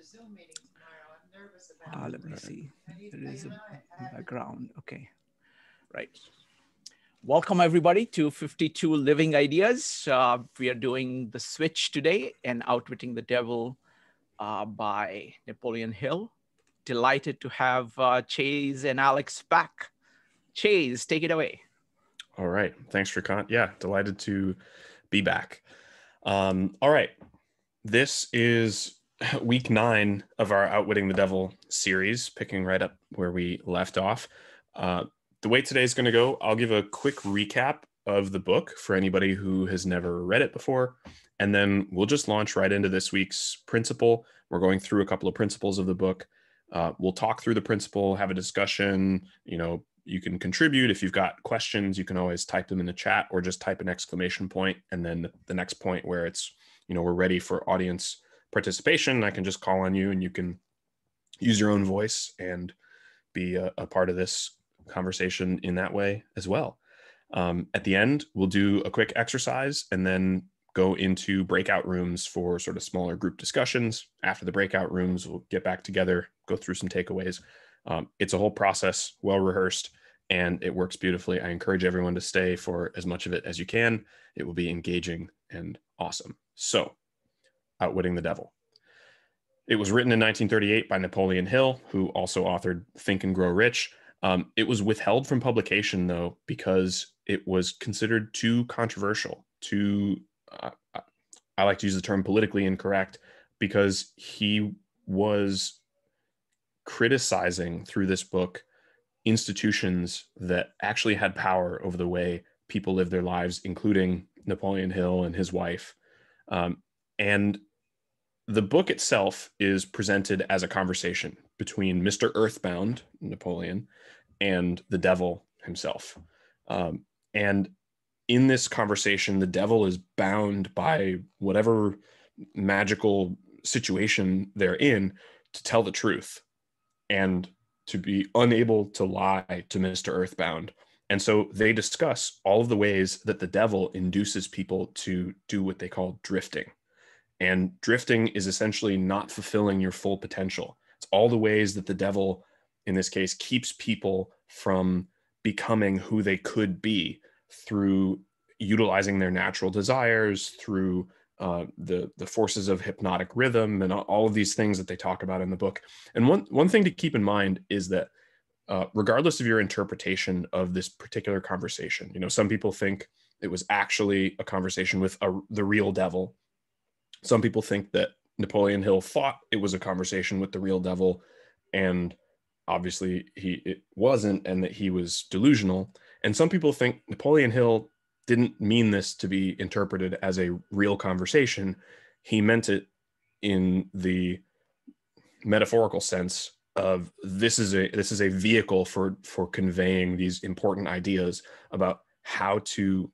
a Zoom meeting tomorrow. I'm nervous about Uh, it. let me see. There is I a know background. Okay. Right. Welcome, everybody, to 52 Living Ideas. Uh, we are doing The Switch today and Outwitting the Devil uh, by Napoleon Hill. Delighted to have uh, Chase and Alex back. Chase, take it away. All right. Thanks, Shrikant. Yeah, delighted to be back. Um, all right. This is week nine of our Outwitting the Devil series, picking right up where we left off. Uh, the way today's going to go, I'll give a quick recap of the book for anybody who has never read it before. And then we'll just launch right into this week's principle. We're going through a couple of principles of the book. Uh, we'll talk through the principle, have a discussion, you know, you can contribute if you've got questions you can always type them in the chat or just type an exclamation point and then the next point where it's you know we're ready for audience participation i can just call on you and you can use your own voice and be a, a part of this conversation in that way as well um, at the end we'll do a quick exercise and then go into breakout rooms for sort of smaller group discussions after the breakout rooms we'll get back together go through some takeaways um, it's a whole process, well rehearsed, and it works beautifully. I encourage everyone to stay for as much of it as you can. It will be engaging and awesome. So, Outwitting the Devil. It was written in 1938 by Napoleon Hill, who also authored Think and Grow Rich. Um, it was withheld from publication, though, because it was considered too controversial, too, uh, I like to use the term politically incorrect, because he was criticizing through this book institutions that actually had power over the way people live their lives, including Napoleon Hill and his wife. Um, and the book itself is presented as a conversation between Mr. Earthbound, Napoleon, and the devil himself. Um, and in this conversation, the devil is bound by whatever magical situation they're in to tell the truth and to be unable to lie to Mr. Earthbound. And so they discuss all of the ways that the devil induces people to do what they call drifting. And drifting is essentially not fulfilling your full potential. It's all the ways that the devil, in this case, keeps people from becoming who they could be through utilizing their natural desires, through uh, the the forces of hypnotic rhythm and all of these things that they talk about in the book. And one one thing to keep in mind is that uh, regardless of your interpretation of this particular conversation, you know, some people think it was actually a conversation with a, the real devil. Some people think that Napoleon Hill thought it was a conversation with the real devil, and obviously he it wasn't, and that he was delusional. And some people think Napoleon Hill didn't mean this to be interpreted as a real conversation. He meant it in the metaphorical sense of this is a this is a vehicle for for conveying these important ideas about how to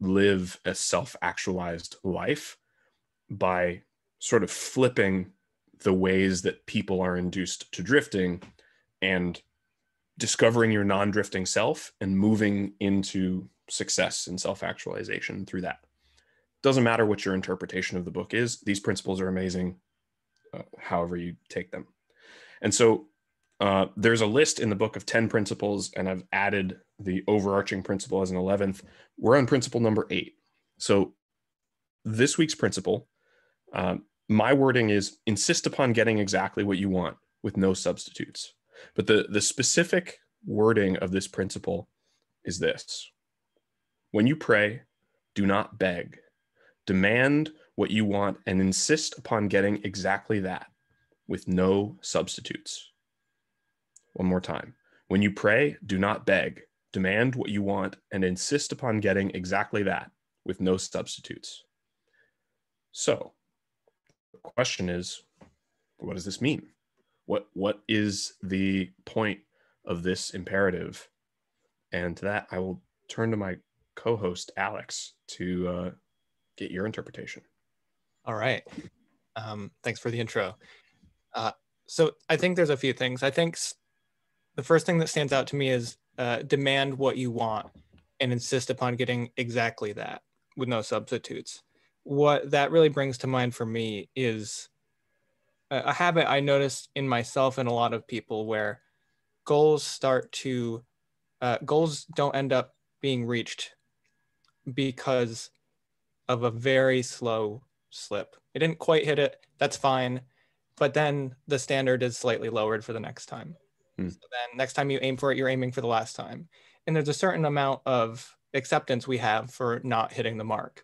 live a self-actualized life by sort of flipping the ways that people are induced to drifting and discovering your non-drifting self and moving into success and self-actualization through that. Doesn't matter what your interpretation of the book is these principles are amazing uh, however you take them. And so uh, there's a list in the book of 10 principles and i've added the overarching principle as an 11th we're on principle number eight. So this week's principle um, my wording is insist upon getting exactly what you want with no substitutes but the the specific wording of this principle is this when you pray, do not beg. Demand what you want and insist upon getting exactly that with no substitutes. One more time. When you pray, do not beg. Demand what you want and insist upon getting exactly that with no substitutes. So, the question is what does this mean? What what is the point of this imperative? And to that I will turn to my co-host Alex to uh, get your interpretation. All right. Um, thanks for the intro. Uh, so I think there's a few things. I think the first thing that stands out to me is uh, demand what you want and insist upon getting exactly that with no substitutes. What that really brings to mind for me is a a habit I noticed in myself and a lot of people where goals start to uh, goals don't end up being reached because of a very slow slip. It didn't quite hit it. That's fine. But then the standard is slightly lowered for the next time. Hmm. So then next time you aim for it, you're aiming for the last time. And there's a certain amount of acceptance we have for not hitting the mark.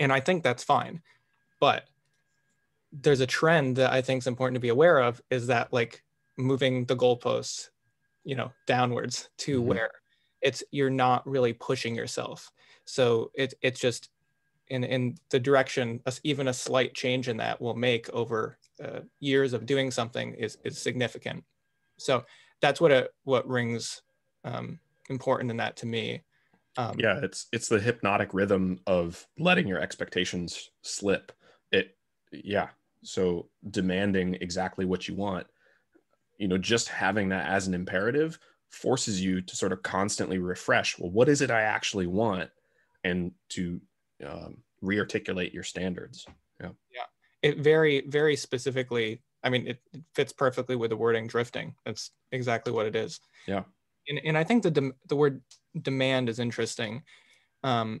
And I think that's fine. But there's a trend that I think is important to be aware of is that like moving the goalposts, you know, downwards to Mhm. where it's you're not really pushing yourself. So it it's just in in the direction even a slight change in that will make over uh, years of doing something is is significant. So that's what it what rings um, important in that to me. Um, yeah it's it's the hypnotic rhythm of letting your expectations slip it yeah so demanding exactly what you want you know just having that as an imperative forces you to sort of constantly refresh well what is it i actually want and to um, rearticulate your standards Yeah. Yeah. it very very specifically i mean it, it fits perfectly with the wording drifting that's exactly what it is Yeah. And, and i think the dem- the word demand is interesting um,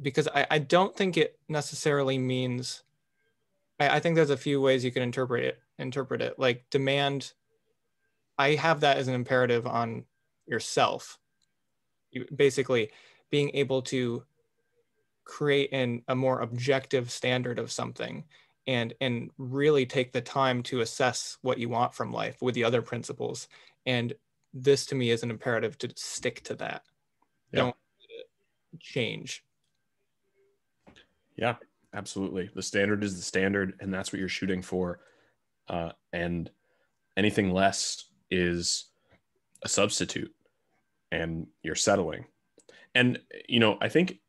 because I, I don't think it necessarily means I, I think there's a few ways you can interpret it interpret it. Like demand i have that as an imperative on yourself. You, basically being able to create an, a more objective standard of something and and really take the time to assess what you want from life with the other principles and this to me is an imperative to stick to that Yeah. don't change Yeah, absolutely. The standard is the standard, and that's what you're shooting for. Uh, and anything less is a substitute, and you're settling. And, you know, I think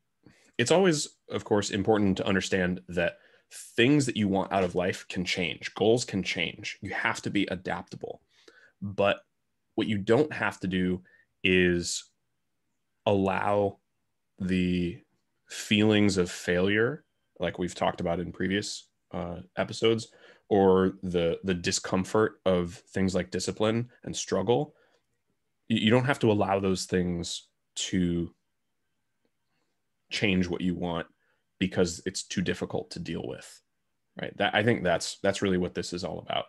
it's always, of course, important to understand that things that you want out of life can change, goals can change. You have to be adaptable. But what you don't have to do is allow the feelings of failure like we've talked about in previous uh, episodes or the the discomfort of things like discipline and struggle you, don't have to allow those things to change what you want because it's too difficult to deal with right? That i think that's that's really what this is all about.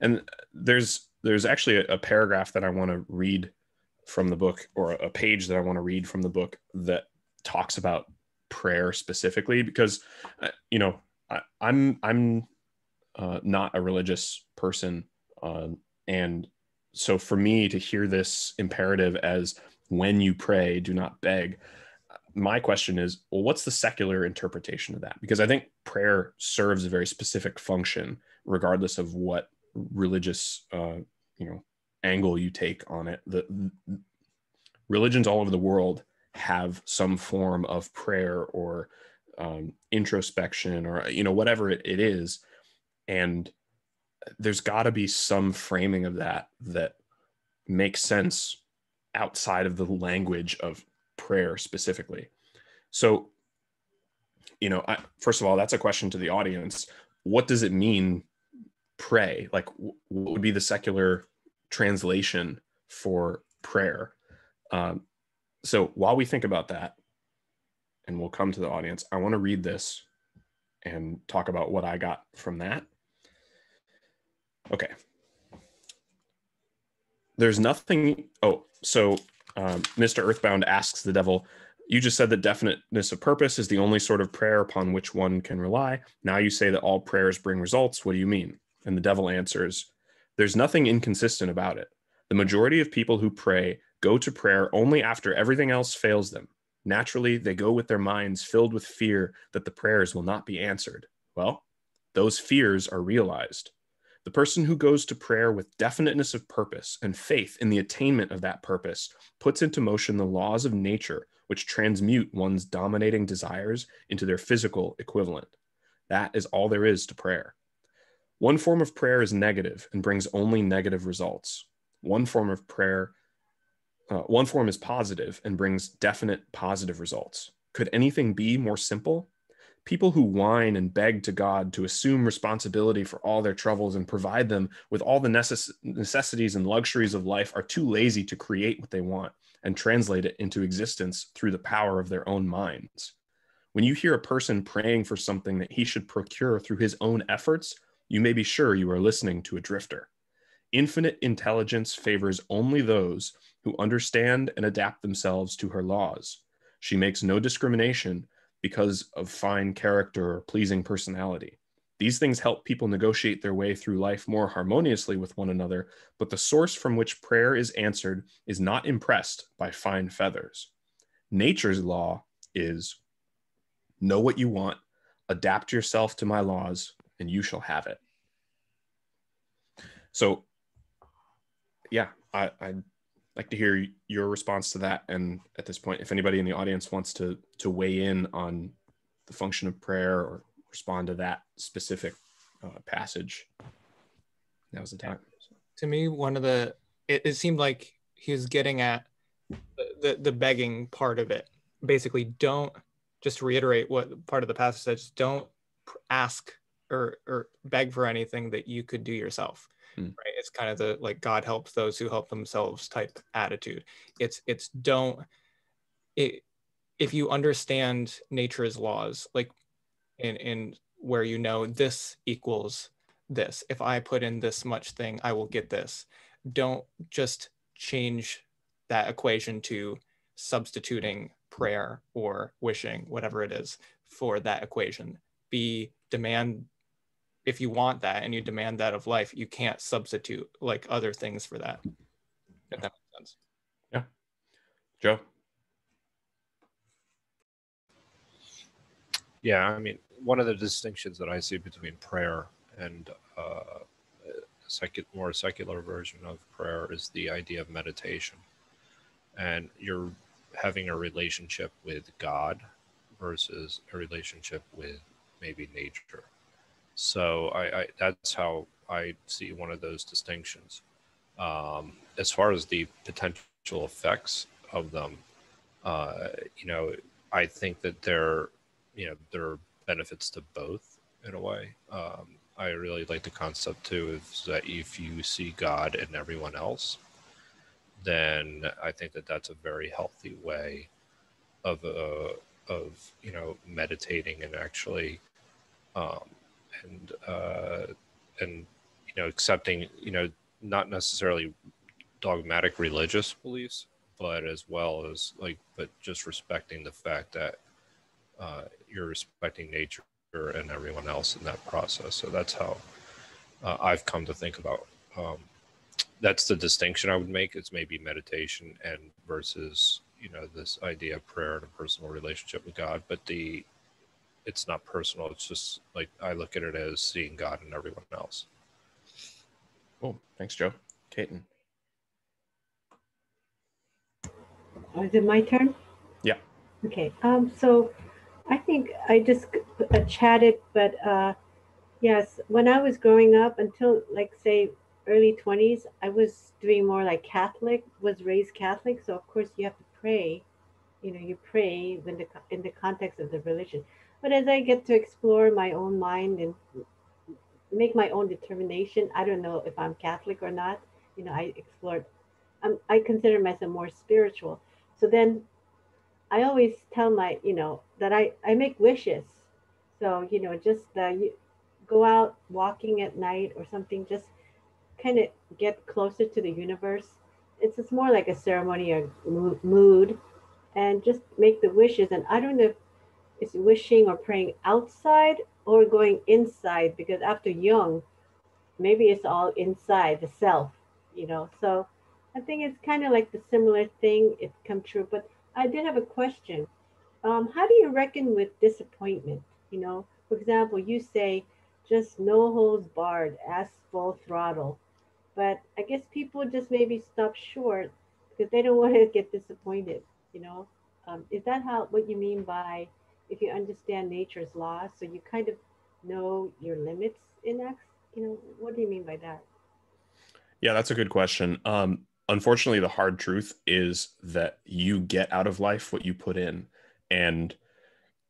And there's there's actually a, a paragraph that i want to read from the book or a page that i want to read from the book that talks about prayer specifically because uh, you know I, i'm i'm uh, not a religious person uh, and so for me to hear this imperative as when you pray do not beg my question is well what's the secular interpretation of that? Because i think prayer serves a very specific function regardless of what religious uh, you know angle you take on it the, the religions all over the world have some form of prayer or um, introspection or you know whatever it, it is. And there's got to be some framing of that that makes sense outside of the language of prayer specifically. So you know I, first of all that's a question to the audience. What does it mean pray like what would be the secular translation for prayer? Um, so while we think about that and we'll come to the audience i want to read this and talk about what i got from that. Okay. There's nothing oh so um, mr earthbound asks the devil you just said that definiteness of purpose is the only sort of prayer upon which one can rely. Now you say that all prayers bring results. What do you mean and the devil answers there's nothing inconsistent about it the majority of people who pray go to prayer only after everything else fails them. Naturally, they go with their minds filled with fear that the prayers will not be answered. Well, those fears are realized. The person who goes to prayer with definiteness of purpose and faith in the attainment of that purpose puts into motion the laws of nature which transmute one's dominating desires into their physical equivalent. That is all there is to prayer. One form of prayer is negative and brings only negative results. One form of prayer uh, one form is positive and brings definite positive results. Could anything be more simple? People who whine and beg to God to assume responsibility for all their troubles and provide them with all the necess- necessities and luxuries of life are too lazy to create what they want and translate it into existence through the power of their own minds. When you hear a person praying for something that he should procure through his own efforts, you may be sure you are listening to a drifter. Infinite intelligence favors only those who understand and adapt themselves to her laws. She makes no discrimination because of fine character or pleasing personality. These things help people negotiate their way through life more harmoniously with one another, but the source from which prayer is answered is not impressed by fine feathers. Nature's law is know what you want, adapt yourself to my laws, and you shall have it. So, yeah, I, I'd like to hear your response to that. And at this point, if anybody in the audience wants to to weigh in on the function of prayer or respond to that specific uh, passage, that was the time. To me, one of the it, it seemed like he was getting at the, the begging part of it. Basically, don't just reiterate what part of the passage says. Don't ask or or beg for anything that you could do yourself Hmm. right? It's kind of the like god helps those who help themselves type attitude. It's it's don't it if you understand nature's laws like in in where you know this equals this if i put in this much thing i will get this. Don't just change that equation to substituting prayer or wishing whatever it is for that equation. Be demand if you want that and you demand that of life, you can't substitute like other things for that. If that makes sense. Joe? Yeah, I mean, one of the distinctions that I see between prayer and uh, a secu- more secular version of prayer is the idea of meditation. And you're having a relationship with God versus a relationship with maybe nature. So I, I that's how I see one of those distinctions. Um, as far as the potential effects of them, uh, you know, I think that they're you know there are benefits to both in a way um, i really like the concept too is that if you see god in everyone else then i think that that's a very healthy way of uh, of you know meditating and actually um, and uh, and you know accepting you know not necessarily dogmatic religious beliefs but as well as like but just respecting the fact that uh, you're respecting nature and everyone else in that process. So that's how uh, I've come to think about. Um, that's the distinction I would make. It's maybe meditation and versus you know this idea of prayer and a personal relationship with God. But the it's not personal. It's just like I look at it as seeing God in everyone else. Oh, thanks, Joe. Caton. Oh, is it my turn? Yeah. Okay. Um. So, I think I just uh, chatted, but uh, yes, when I was growing up, until like say early twenties, I was doing more like Catholic. Was raised Catholic, so of course you have to pray. You know, you pray when the in the context of the religion. But as I get to explore my own mind and make my own determination, I don't know if I'm Catholic or not. You know, I explored. I'm, I consider myself more spiritual. So then I always tell my, you know, that I, I make wishes. So, you know, just uh, you go out walking at night or something, just kind of get closer to the universe. It's it's more like a ceremony or mood and just make the wishes. And I don't know if it's wishing or praying outside or going inside because after Jung, maybe it's all inside the self, you know. So I think it's kind of like the similar thing. It come true, but I did have a question. Um, how do you reckon with disappointment? You know, for example, you say just no holds barred, ask full throttle, but I guess people just maybe stop short because they don't want to get disappointed. You know, um, is that how what you mean by if you understand nature's laws? So you kind of know your limits in X. You know, what do you mean by that? Yeah, that's a good question. Um, unfortunately, the hard truth is that you get out of life what you put in, and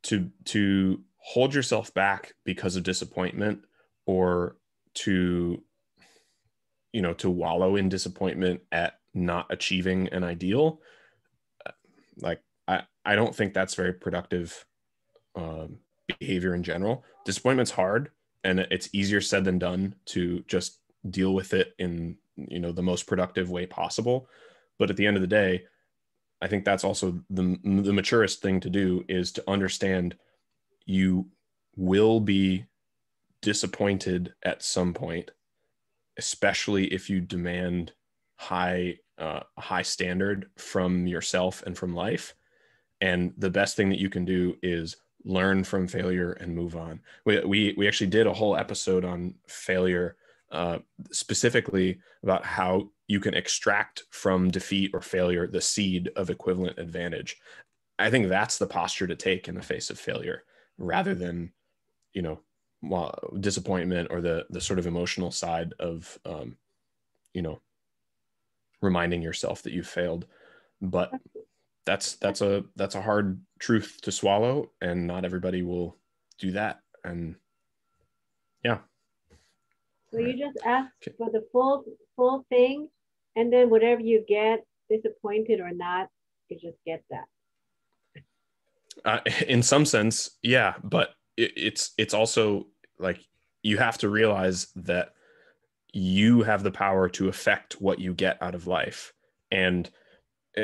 to to hold yourself back because of disappointment or to you know to wallow in disappointment at not achieving an ideal like i i don't think that's very productive um, behavior in general. Disappointment's hard and it's easier said than done to just deal with it in you know the most productive way possible. But at the end of the day i think that's also the the maturest thing to do is to understand you will be disappointed at some point especially if you demand high uh, high standard from yourself and from life. And the best thing that you can do is learn from failure and move on. We we, we actually did a whole episode on failure uh, specifically about how you can extract from defeat or failure the seed of equivalent advantage. I think that's the posture to take in the face of failure rather than you know disappointment or the the sort of emotional side of um, you know reminding yourself that you failed. But that's that's a that's a hard truth to swallow and not everybody will do that and yeah. So you just ask okay. for the full full thing and then whatever you get disappointed or not you just get that. Uh, in some sense yeah but it, it's it's also like you have to realize that you have the power to affect what you get out of life and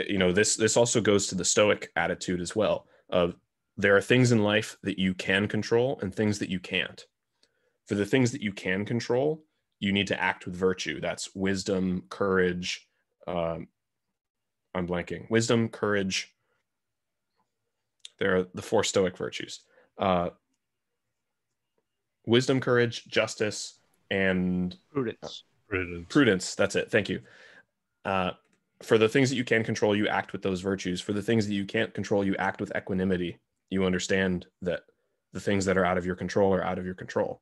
you know this this also goes to the stoic attitude as well of there are things in life that you can control and things that you can't for the things that you can control you need to act with virtue that's wisdom courage um, i'm blanking wisdom courage there are the four stoic virtues uh, wisdom, courage, justice, and prudence. Prudence. Prudence. That's it. Thank you. Uh, for the things that you can control, you act with those virtues. For the things that you can't control, you act with equanimity. You understand that the things that are out of your control are out of your control.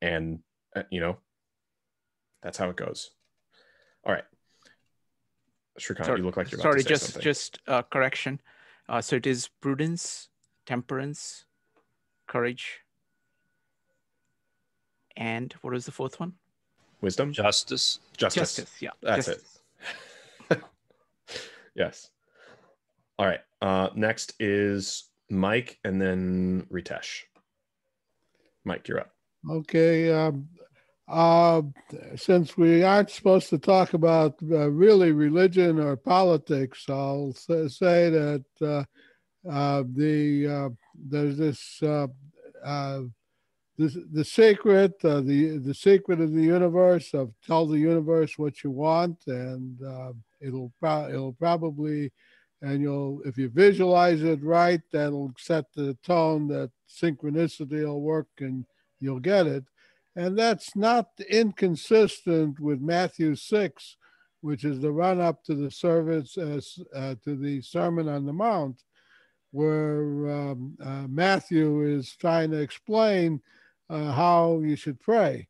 And, uh, you know, that's how it goes. All right. Shrikant, sorry, you look like you're sorry. just something. just uh, correction. Uh, so it is prudence, temperance, courage, and what was the fourth one? Wisdom, justice, justice. Justice. Yeah, that's justice. it. Yes. All right. Uh, next is Mike, and then Ritesh. Mike, you're up. Okay. Um, uh, since we aren't supposed to talk about uh, really religion or politics, I'll say that uh, uh the uh, there's this uh, the, the secret, the the secret of the universe of tell the universe what you want, and uh, it'll pro- it'll probably, and you'll if you visualize it right, that'll set the tone that synchronicity will work and you'll get it, and that's not inconsistent with Matthew six, which is the run up to the service as uh, to the Sermon on the Mount, where um, uh, Matthew is trying to explain uh, how you should pray.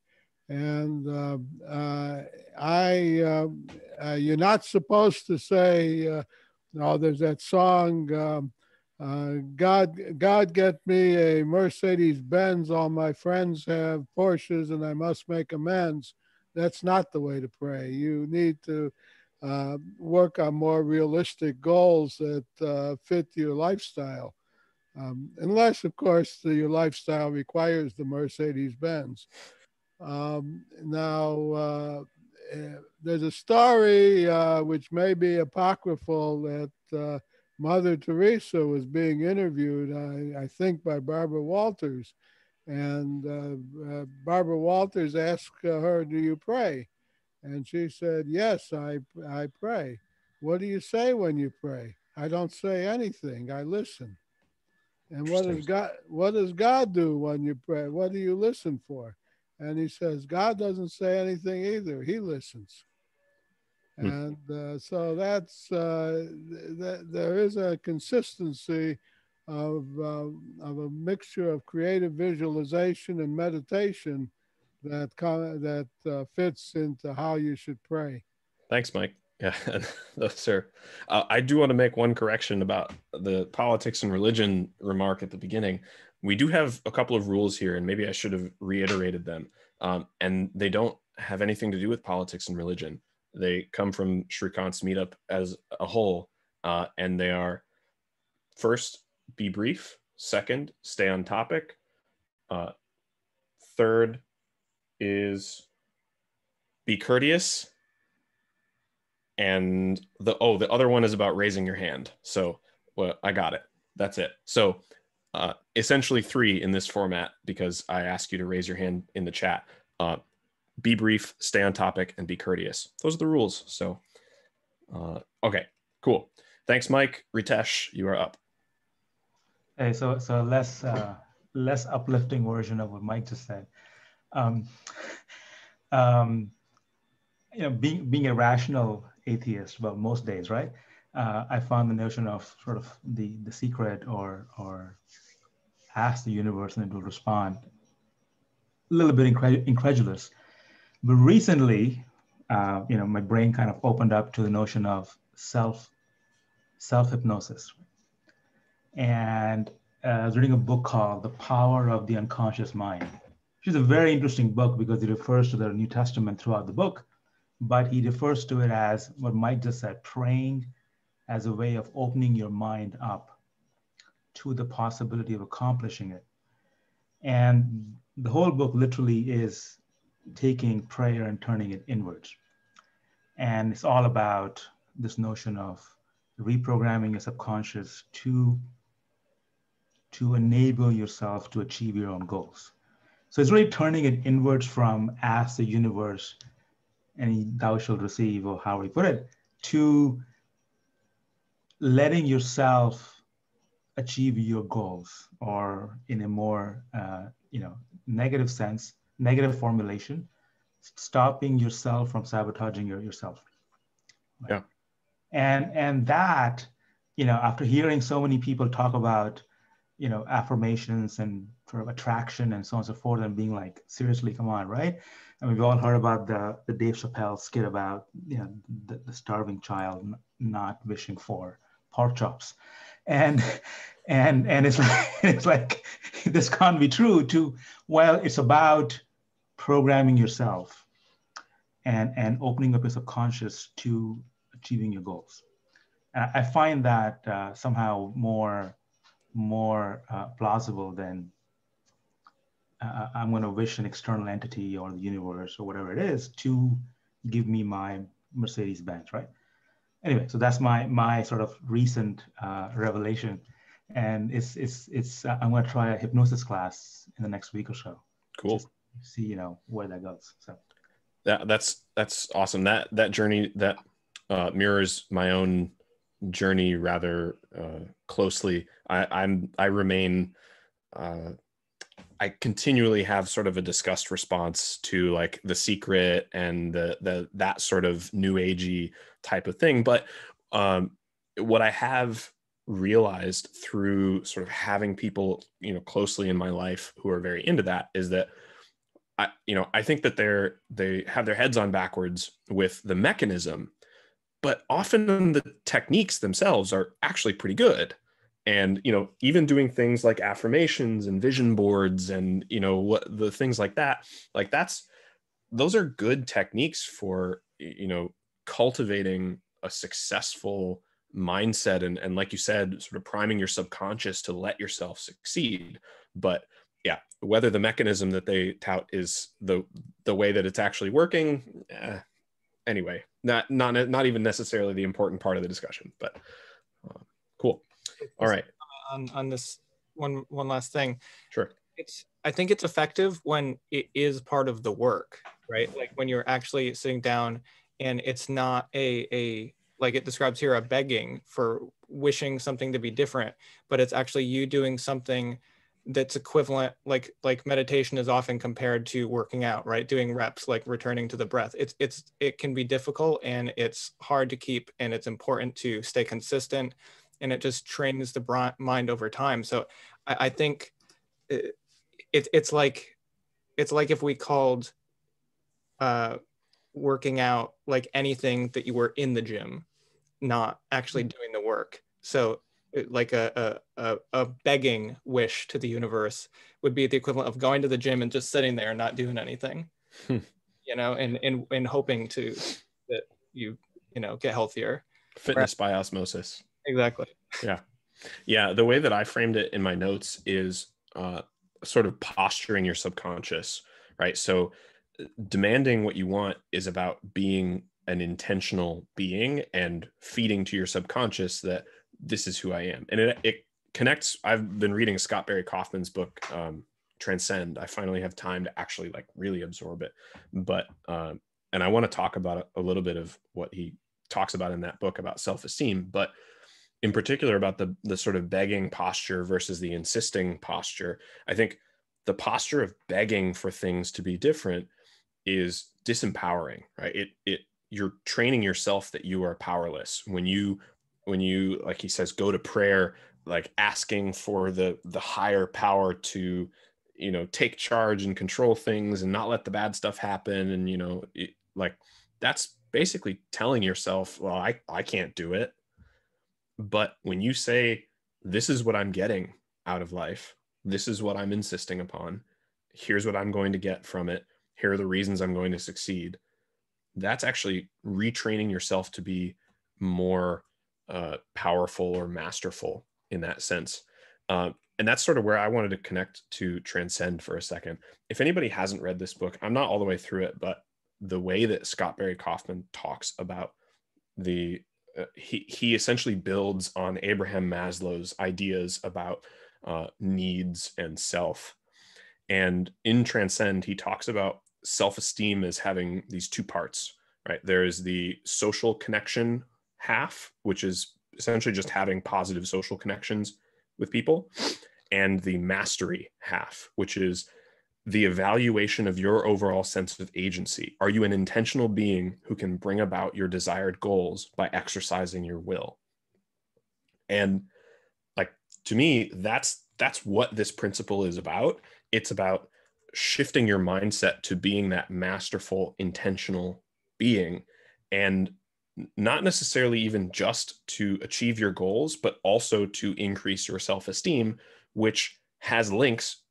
And uh, uh, I, um, uh, you're not supposed to say, uh, "Oh, there's that song." Um, uh, God, God, get me a Mercedes Benz. All my friends have Porsches, and I must make amends. That's not the way to pray. You need to uh, work on more realistic goals that uh, fit your lifestyle. Um, unless, of course, the, your lifestyle requires the Mercedes Benz. Um, now, uh, eh, there's a story uh, which may be apocryphal that uh, Mother Teresa was being interviewed, I, I think, by Barbara Walters. And uh, uh, Barbara Walters asked her, Do you pray? And she said, Yes, I, I pray. What do you say when you pray? I don't say anything, I listen. And what does God what does God do when you pray? What do you listen for? And he says, God doesn't say anything either. He listens. Hmm. And uh, so that's uh, th- there is a consistency of uh, of a mixture of creative visualization and meditation that that uh, fits into how you should pray. Thanks, Mike. Yeah, no, sir. Uh, I do want to make one correction about the politics and religion remark at the beginning. We do have a couple of rules here, and maybe I should have reiterated them. Um, and they don't have anything to do with politics and religion. They come from Shrikant's meetup as a whole, uh, and they are first, be brief. Second, stay on topic. Uh, third is be courteous. And the oh, the other one is about raising your hand. So well, I got it. That's it. So uh, essentially three in this format because I ask you to raise your hand in the chat. Uh, be brief, stay on topic, and be courteous. Those are the rules. So, uh, okay, cool. Thanks, Mike. Ritesh, you are up. Hey, so so less uh, less uplifting version of what Mike just said. Um, um, you know, being being a rational atheist, well, most days, right? Uh, I found the notion of sort of the the secret or or ask the universe and it will respond a little bit incredulous. But recently, uh, you know, my brain kind of opened up to the notion of self self hypnosis, and uh, I was reading a book called The Power of the Unconscious Mind, which is a very interesting book because it refers to the New Testament throughout the book, but he refers to it as what Mike just said, praying as a way of opening your mind up to the possibility of accomplishing it. And the whole book literally is taking prayer and turning it inwards. And it's all about this notion of reprogramming your subconscious to, to enable yourself to achieve your own goals. So it's really turning it inwards from ask the universe and thou shalt receive, or how we put it, to letting yourself achieve your goals or in a more uh, you know negative sense negative formulation stopping yourself from sabotaging your, yourself right? yeah and and that you know after hearing so many people talk about you know affirmations and sort of attraction and so on and so forth and being like seriously come on right and we've all heard about the the dave chappelle skit about you know the, the starving child not wishing for pork chops. And and and it's like it's like this can't be true to well it's about programming yourself and and opening up your subconscious to achieving your goals. And i find that uh, somehow more more uh, plausible than uh, i'm going to wish an external entity or the universe or whatever it is to give me my mercedes benz right anyway, so that's my my sort of recent uh, revelation, and it's it's it's uh, I'm going to try a hypnosis class in the next week or so. Cool. See you know where that goes. So that that's that's awesome. That that journey that uh, mirrors my own journey rather uh, closely. I, I'm I remain. I continually have sort of a disgust response to like the secret and the the that sort of new agey type of thing. But um, what I have realized through sort of having people you know closely in my life who are very into that is that I you know I think that they're they have their heads on backwards with the mechanism, but often the techniques themselves are actually pretty good and you know even doing things like affirmations and vision boards and you know what the things like that like that's those are good techniques for you know cultivating a successful mindset and and like you said sort of priming your subconscious to let yourself succeed. But yeah whether the mechanism that they tout is the the way that it's actually working eh, anyway not not not even necessarily the important part of the discussion but all right. On, on this one one last thing. Sure. It's I think it's effective when it is part of the work, right? Like when you're actually sitting down and it's not a a like it describes here a begging for wishing something to be different, but it's actually you doing something that's equivalent like like meditation is often compared to working out right doing reps like returning to the breath it's it's it can be difficult and it's hard to keep and it's important to stay consistent and it just trains the mind over time. So I, I think it, it, it's like it's like if we called uh, working out like anything that you were in the gym, not actually mm-hmm. doing the work. So like a, a, a begging wish to the universe would be the equivalent of going to the gym and just sitting there and not doing anything Hmm. you know and, and and hoping to that you you know get healthier Fitness by osmosis. Exactly Yeah, Yeah. the way that I framed it in my notes is uh, sort of posturing your subconscious, right? So, demanding what you want is about being an intentional being and feeding to your subconscious that this is who I am. And it, it connects. I've been reading Scott Barry Kaufman's book, um, Transcend. I finally have time to actually like really absorb it. But, um, and I want to talk about a little bit of what he talks about in that book about self esteem. But in particular about the the sort of begging posture versus the insisting posture i think the posture of begging for things to be different is disempowering right? It it you're training yourself that you are powerless. When you when you like he says go to prayer like asking for the the higher power to you know take charge and control things and not let the bad stuff happen and you know it, like that's basically telling yourself well i i can't do it but when you say, this is what I'm getting out of life, this is what I'm insisting upon, here's what I'm going to get from it, here are the reasons I'm going to succeed, that's actually retraining yourself to be more uh, powerful or masterful in that sense. Uh, and that's sort of where I wanted to connect to Transcend for a second. If anybody hasn't read this book, I'm not all the way through it, but the way that Scott Barry Kaufman talks about the uh, he he essentially builds on Abraham Maslow's ideas about uh, needs and self. And in Transcend, he talks about self-esteem as having these two parts. Right, there is the social connection half, which is essentially just having positive social connections with people, and the mastery half, which is the evaluation of your overall sense of agency. Are you an intentional being who can bring about your desired goals by exercising your will? And like to me, that's that's what this principle is about. It's about shifting your mindset to being that masterful, intentional being and not necessarily even just to achieve your goals, but also to increase your self-esteem, which has links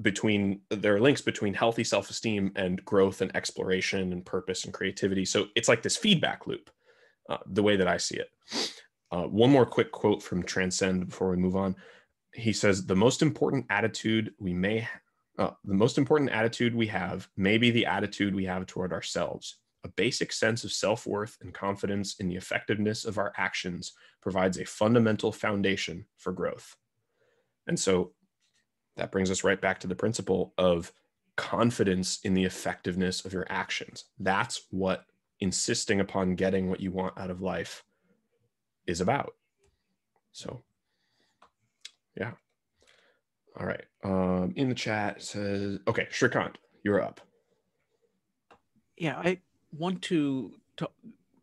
between there are links between healthy self-esteem and growth and exploration and purpose and creativity. So it's like this feedback loop uh, the way that i see it. Uh, one more quick quote from transcend before we move on. He says the most important attitude we may uh, the most important attitude we have may be the attitude we have toward ourselves. A basic sense of self-worth and confidence in the effectiveness of our actions provides a fundamental foundation for growth. And so that brings us right back to the principle of confidence in the effectiveness of your actions. That's what insisting upon getting what you want out of life is about. So, yeah. All right. Um, in the chat says, okay, Shrikant, you're up. Yeah, I want to talk,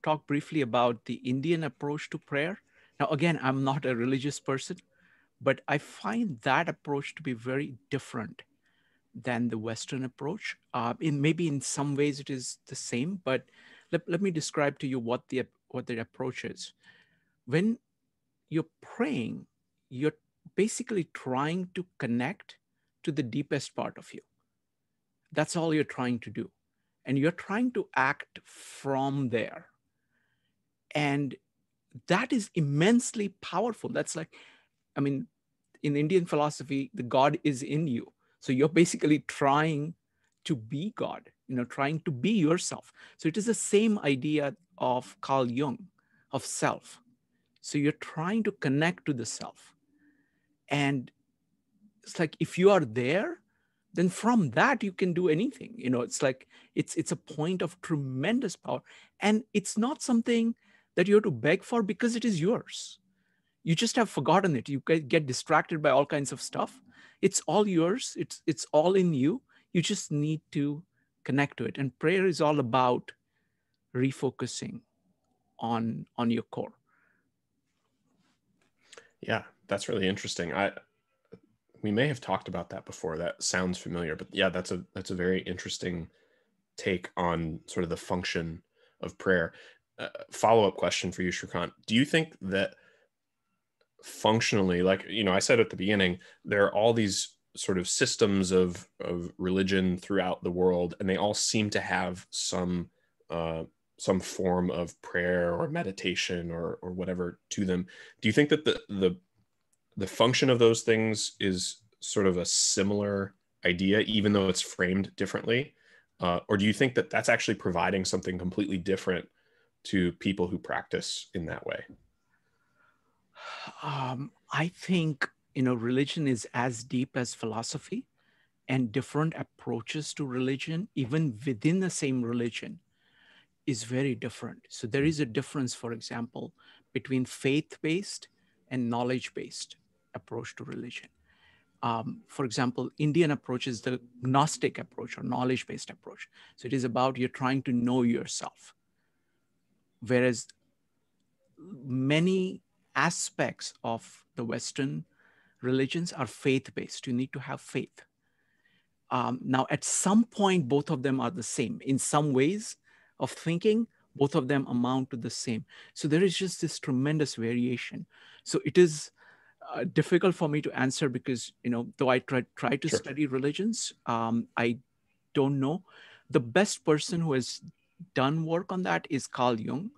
talk briefly about the Indian approach to prayer. Now, again, I'm not a religious person, but I find that approach to be very different than the Western approach. Uh, in maybe in some ways it is the same, but let, let me describe to you what the what the approach is. When you're praying, you're basically trying to connect to the deepest part of you. That's all you're trying to do. And you're trying to act from there. And that is immensely powerful. That's like, I mean, in Indian philosophy, the God is in you. So you're basically trying to be God, you know, trying to be yourself. So it is the same idea of Carl Jung, of self. So you're trying to connect to the self. And it's like if you are there, then from that you can do anything. You know, it's like it's it's a point of tremendous power. And it's not something that you have to beg for because it is yours. You just have forgotten it. You get distracted by all kinds of stuff. It's all yours. It's it's all in you. You just need to connect to it. And prayer is all about refocusing on on your core. Yeah, that's really interesting. I we may have talked about that before. That sounds familiar, but yeah, that's a that's a very interesting take on sort of the function of prayer. Uh, follow up question for you, Shrikant. Do you think that functionally like you know i said at the beginning there are all these sort of systems of of religion throughout the world and they all seem to have some uh, some form of prayer or meditation or or whatever to them. Do you think that the the the function of those things is sort of a similar idea even though it's framed differently? Uh, or do you think that that's actually providing something completely different to people who practice in that way um, I think you know religion is as deep as philosophy, and different approaches to religion, even within the same religion, is very different. So there is a difference, for example, between faith-based and knowledge-based approach to religion. Um, for example, Indian approach is the Gnostic approach or knowledge based approach. So it is about you're trying to know yourself. Whereas many aspects of the Western religions are faith based. You need to have faith. Um, now, at some point, both of them are the same. In some ways of thinking, both of them amount to the same. So there is just this tremendous variation. So it is uh, difficult for me to answer because, you know, though I try, try to sure. study religions, um, I don't know. The best person who has done work on that is Carl Jung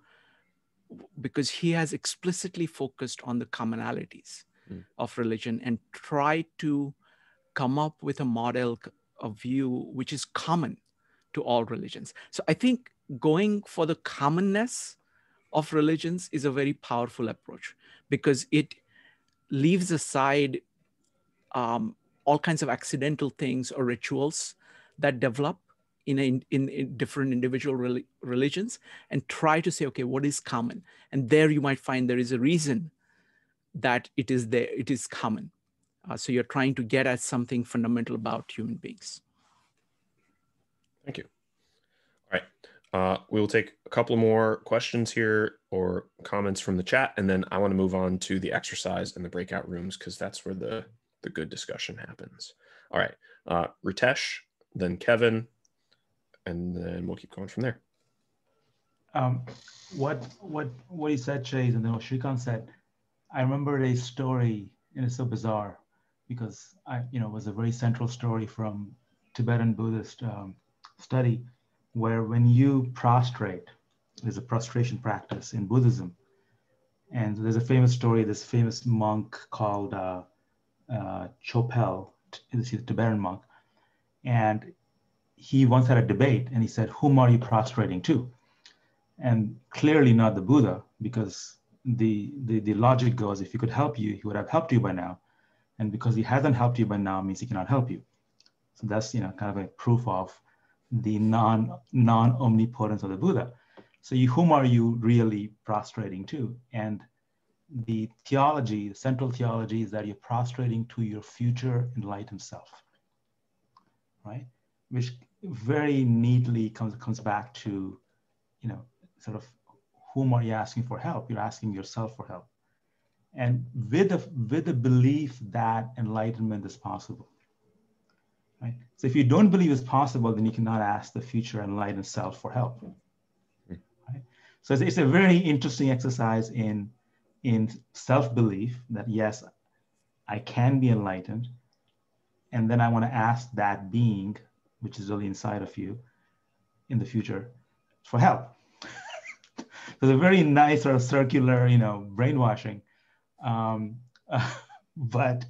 because he has explicitly focused on the commonalities mm. of religion and tried to come up with a model of view which is common to all religions. So I think going for the commonness of religions is a very powerful approach because it leaves aside um, all kinds of accidental things or rituals that develop in, a, in, in different individual religions and try to say, okay, what is common? And there you might find there is a reason that it is there, it is common. Uh, so you're trying to get at something fundamental about human beings. Thank you. All right. Uh, we will take a couple more questions here or comments from the chat, and then I want to move on to the exercise and the breakout rooms because that's where the, the good discussion happens. All right. Uh, Ritesh, then Kevin, and then we'll keep going from there. Um, what what what he said, Chase, and then what Shrikant said, I remember a story, and it's so bizarre because I, you know, it was a very central story from Tibetan Buddhist um, study, where when you prostrate, there's a prostration practice in Buddhism, and there's a famous story. This famous monk called uh, uh, Chopel, he's a Tibetan monk, and he once had a debate and he said, Whom are you prostrating to? And clearly not the Buddha, because the, the, the logic goes if he could help you, he would have helped you by now. And because he hasn't helped you by now means he cannot help you. So that's you know kind of a proof of the non non omnipotence of the Buddha. So you, whom are you really prostrating to? And the theology, the central theology is that you're prostrating to your future enlightened self, right? Which very neatly comes comes back to, you know, sort of whom are you asking for help? You're asking yourself for help. And with the, with the belief that enlightenment is possible. Right? So if you don't believe it's possible, then you cannot ask the future enlightened self for help. Hmm. Right? So it's, it's a very interesting exercise in, in self-belief that yes, I can be enlightened. And then I want to ask that being which is really inside of you in the future for help. so it's a very nice sort of circular, you know, brainwashing. Um, uh, but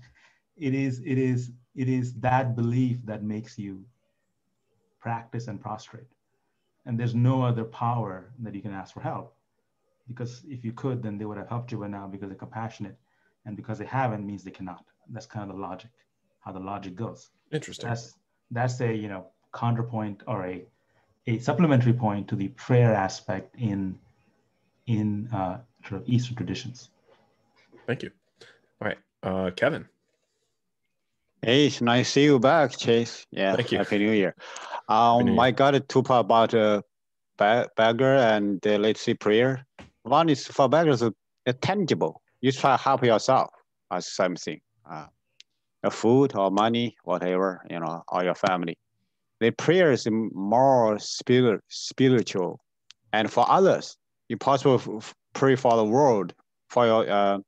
it is, it is, it is that belief that makes you practice and prostrate. And there's no other power that you can ask for help. Because if you could, then they would have helped you by now because they're compassionate. And because they haven't means they cannot. That's kind of the logic, how the logic goes. Interesting. That's that's a you know counterpoint or a a supplementary point to the prayer aspect in in uh, sort of Eastern traditions. Thank you. All right, uh, Kevin. Hey, it's nice to see you back, Chase. Yeah, Thank you. Happy New Year. Um, New Year. I got a two part about uh, beggar and uh, let's see prayer. One is for beggars, uh, tangible. You try to help yourself as something. Uh, food or money, whatever, you know, or your family. The prayer is more spirit, spiritual. And for others, you possibly pray for the world, for your, uh,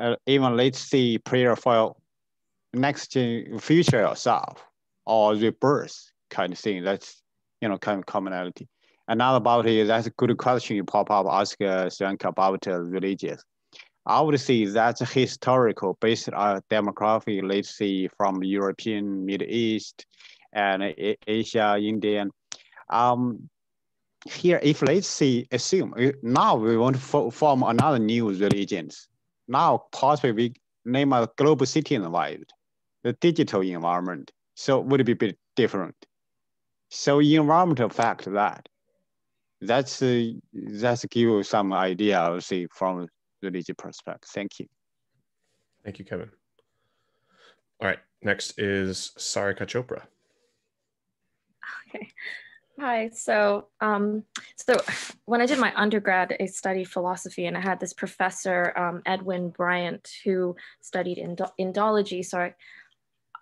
uh, even let's see prayer for next future yourself or rebirth kind of thing. That's you know kind of commonality. Another about it, that's a good question you pop up ask uh, about uh, religious. I would say that's historical based on demographic, let's see from European, Middle East, and Asia, Indian. Um, here, if let's see, assume uh, now we want to form another new religions. Now possibly we name a global city environment, the digital environment. So would it be a bit different? So environmental fact that that's uh, that's give you some idea, I would say, from religious perspective. Thank you. Thank you, Kevin. All right, next is Sarika Chopra. Okay. Hi. So, um, so when I did my undergrad, I studied philosophy, and I had this professor, um, Edwin Bryant, who studied Indo- Indology. So I,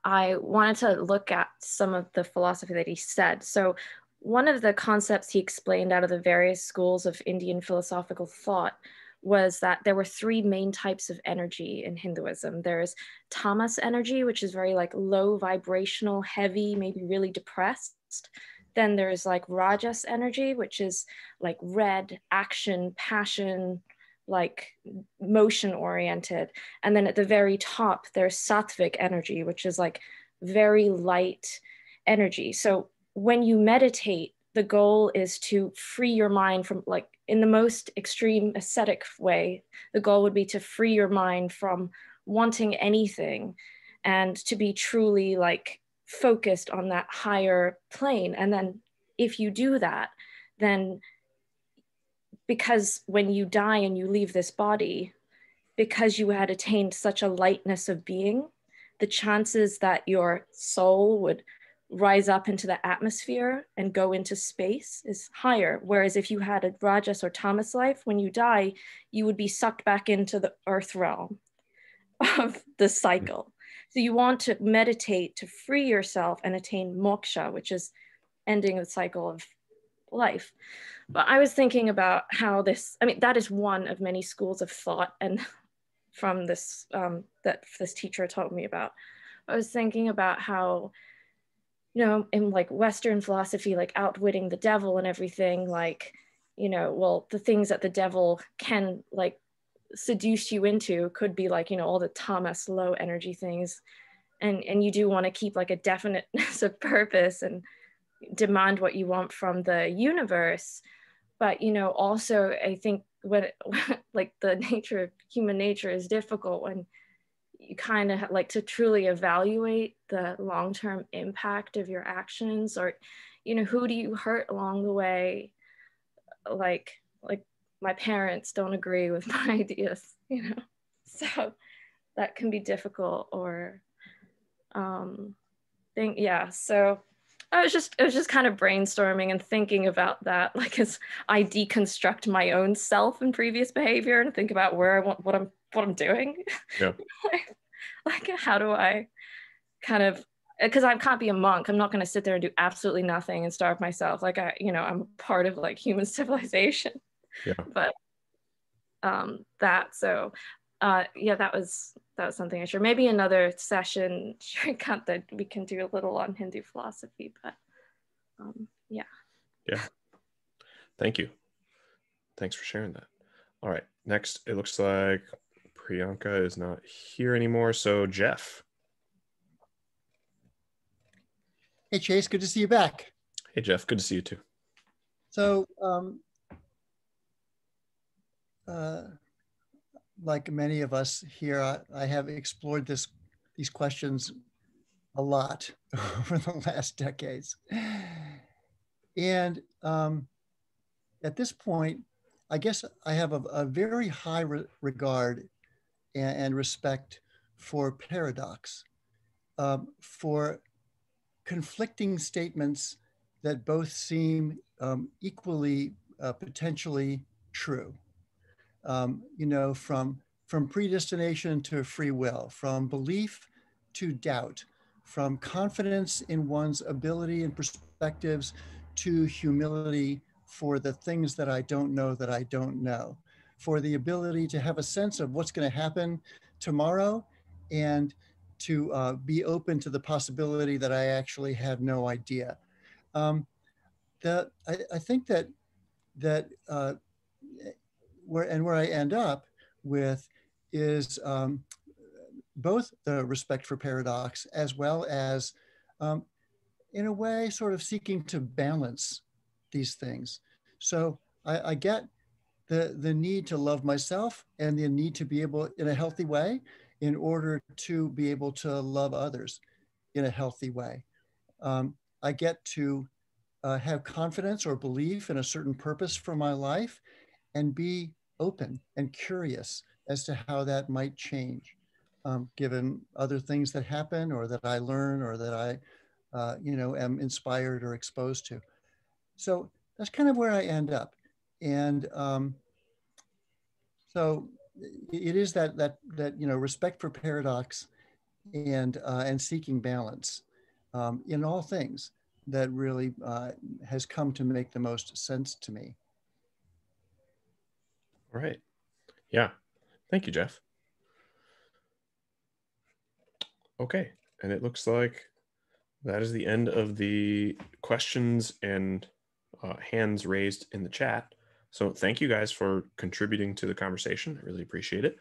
I wanted to look at some of the philosophy that he said. So one of the concepts he explained out of the various schools of Indian philosophical thought was that there were three main types of energy in Hinduism. There's tamas energy, which is very like low vibrational, heavy, maybe really depressed. Then there's like rajas energy, which is like red, action, passion, like motion oriented. And then at the very top, there's sattvic energy, which is like very light energy. So when you meditate, the goal is to free your mind from like in the most extreme ascetic way the goal would be to free your mind from wanting anything and to be truly like focused on that higher plane. And then if you do that then because when you die and you leave this body because you had attained such a lightness of being the chances that your soul would rise up into the atmosphere and go into space is higher. Whereas if you had a Rajas or Tamas life, when you die, you would be sucked back into the earth realm of the cycle. So you want to meditate to free yourself and attain moksha, which is ending the cycle of life. But I was thinking about how this, I mean, that is one of many schools of thought and from this, um, that this teacher told me about. I was thinking about how you know, in like Western philosophy, like outwitting the devil and everything, like, you know, well, the things that the devil can like seduce you into could be like, you know, all the tamas low energy things. And, and you do want to keep like a definiteness of purpose and demand what you want from the universe. But, you know, also I think when, it, like the nature of human nature is difficult when you kind of like to truly evaluate the long-term impact of your actions or you know who do you hurt along the way? Like like my parents don't agree with my ideas you know? So that can be difficult or um think yeah so I was just I was just kind of brainstorming and thinking about that like as I deconstruct my own self and previous behavior and think about where I want what I'm what I'm doing. Yeah. like, like, how do I kind of because I can't be a monk. I'm not going to sit there and do absolutely nothing and starve myself. Like I, you know, I'm part of like human civilization. Yeah. But um, that so uh, yeah, that was that was something I sure maybe another session. Sure, cut that we can do a little on Hindu philosophy, but um, yeah. Yeah. Thank you. Thanks for sharing that. All right. Next, it looks like Priyanka is not here anymore. So, Jeff. Hey, Chase, good to see you back. Hey, Jeff, good to see you too. So, um, uh, like many of us here, I, I, have explored this these questions a lot over the last decades. And um, at this point, I guess I have a, a very high re regard and, and respect for paradox, um, for conflicting statements that both seem um, equally uh, potentially true. Um, you know, from from predestination to free will, from belief to doubt, from confidence in one's ability and perspectives to humility for the things that I don't know that I don't know, for the ability to have a sense of what's going to happen tomorrow and to uh, be open to the possibility that I actually have no idea. Um, that I, I, think that that uh, where and where I end up with is um, both the respect for paradox as well as, um, in a way, sort of seeking to balance these things. So I, I get the the need to love myself and the need to be able in a healthy way in order to be able to love others in a healthy way. Um, I get to uh, have confidence or belief in a certain purpose for my life and be open and curious as to how that might change um, given other things that happen or that I learn or that I, uh, you know, am inspired or exposed to. So that's kind of where I end up. And um, so it is that that that you know respect for paradox and uh, and seeking balance um, in all things that really uh, has come to make the most sense to me. All right. Yeah. Thank you, Jeff. Okay. And it looks like that is the end of the questions and uh, hands raised in the chat. So thank you guys for contributing to the conversation. I really appreciate it.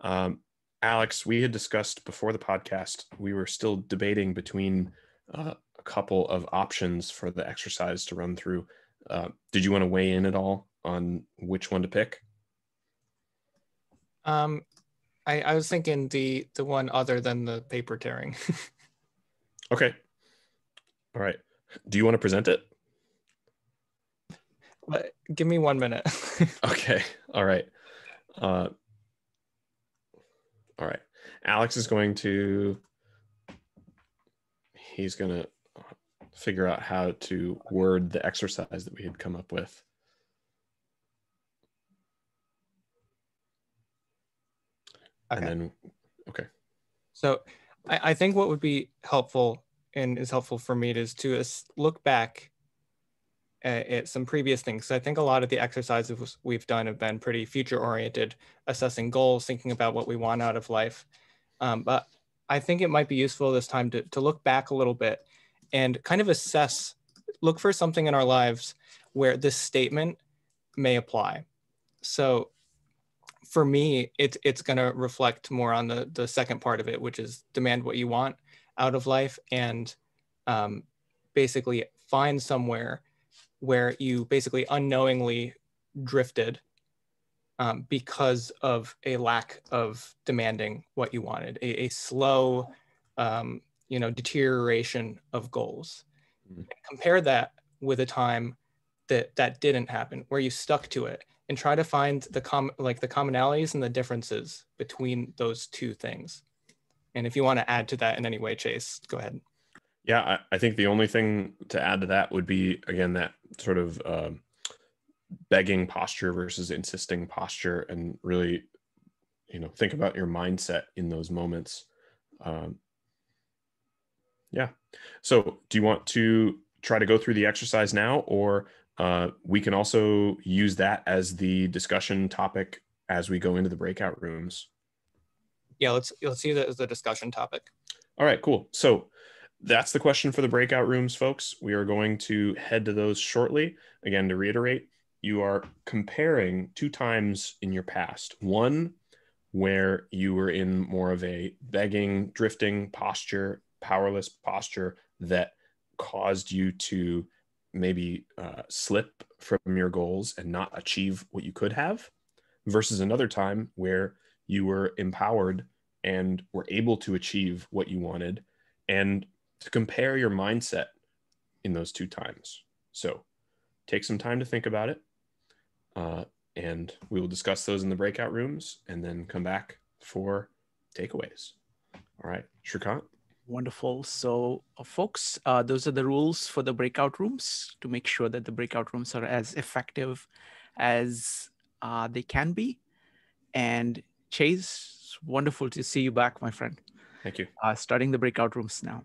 Um, Alex, we had discussed before the podcast, we were still debating between uh, a couple of options for the exercise to run through. Uh, did you want to weigh in at all on which one to pick? Um, I, I was thinking the the one other than the paper tearing. okay. All right. Do you want to present it? But give me one minute. okay. All right. Uh, all right. Alex is going to. He's going to figure out how to word the exercise that we had come up with. Okay. And then, okay. So I, I think what would be helpful and is helpful for me is to look back at, some previous things. So I think a lot of the exercises we've done have been pretty future oriented, assessing goals, thinking about what we want out of life. Um, but I think it might be useful this time to, to look back a little bit and kind of assess, look for something in our lives where this statement may apply. So for me, it's it's going to reflect more on the the second part of it, which is demand what you want out of life, and um, basically find somewhere where you basically unknowingly drifted um, because of a lack of demanding what you wanted, a, a slow, um, you know, deterioration of goals. Mm-hmm. Compare that with a time that that didn't happen, where you stuck to it and try to find the com like the commonalities and the differences between those two things. And if you want to add to that in any way, Chase, go ahead. Yeah, I, I think the only thing to add to that would be again that sort of uh, begging posture versus insisting posture, and really, you know, think about your mindset in those moments. Um, yeah. So, do you want to try to go through the exercise now, or uh, we can also use that as the discussion topic as we go into the breakout rooms. Yeah, let's let's use it as the discussion topic. All right, cool. So that's the question for the breakout rooms, folks. We are going to head to those shortly. Again, to reiterate, you are comparing two times in your past. One where you were in more of a begging, drifting posture, powerless posture that caused you to maybe uh, slip from your goals and not achieve what you could have, versus another time where you were empowered and were able to achieve what you wanted, and to compare your mindset in those two times. So take some time to think about it. Uh, and we will discuss those in the breakout rooms and then come back for takeaways. All right, Shrikant. Wonderful. So, uh, folks, uh, those are the rules for the breakout rooms to make sure that the breakout rooms are as effective as uh, they can be. And Chase, wonderful to see you back, my friend. Thank you. Uh, starting the breakout rooms now.